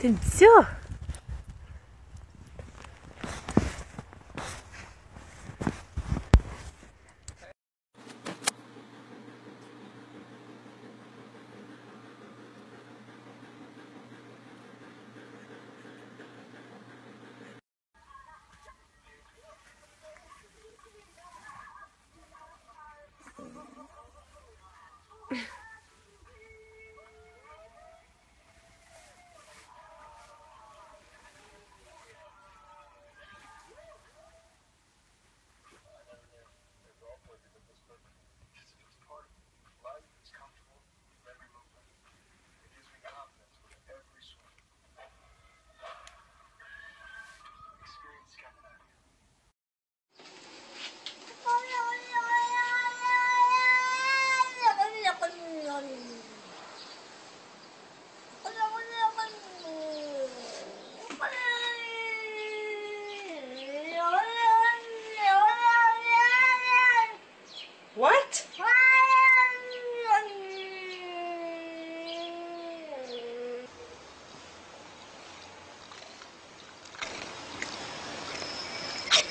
진짜? Yeah.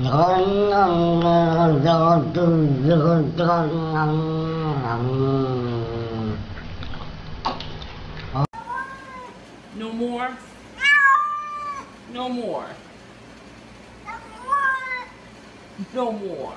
No more. No more. No more. No more.